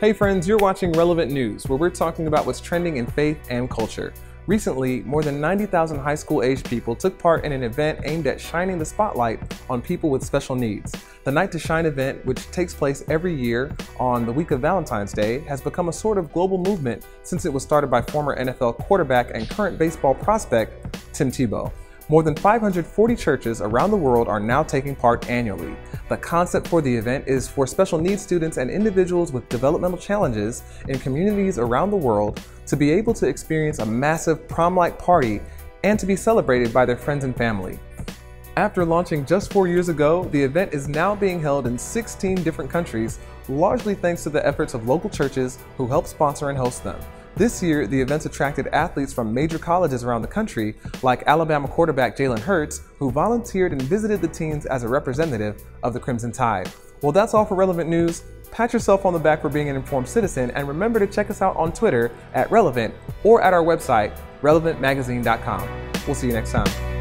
Hey friends, you're watching Relevant News, where we're talking about what's trending in faith and culture. Recently, more than 90,000 high school aged people took part in an event aimed at shining the spotlight on people with special needs. The Night to Shine event, which takes place every year on the week of Valentine's Day, has become a sort of global movement since it was started by former NFL quarterback and current baseball prospect Tim Tebow. More than 540 churches around the world are now taking part annually. The concept for the event is for special needs students and individuals with developmental challenges in communities around the world to be able to experience a massive prom-like party and to be celebrated by their friends and family. After launching just four years ago, the event is now being held in 16 different countries, largely thanks to the efforts of local churches who help sponsor and host them. This year, the events attracted athletes from major colleges around the country, like Alabama quarterback Jalen Hurts, who volunteered and visited the teams as a representative of the Crimson Tide. Well, that's all for relevant news. Pat yourself on the back for being an informed citizen, and remember to check us out on Twitter at Relevant or at our website, relevantmagazine.com. We'll see you next time.